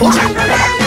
Chào các bạn